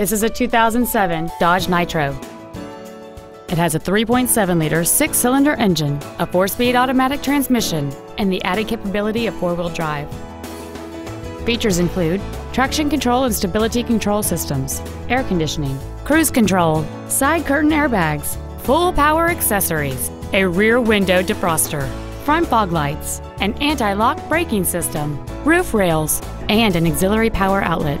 This is a 2007 Dodge Nitro. It has a 3.7-liter six-cylinder engine, a four-speed automatic transmission, and the added capability of four-wheel drive. Features include traction control and stability control systems, air conditioning, cruise control, side curtain airbags, full power accessories, a rear window defroster, front fog lights, an anti-lock braking system, roof rails, and an auxiliary power outlet.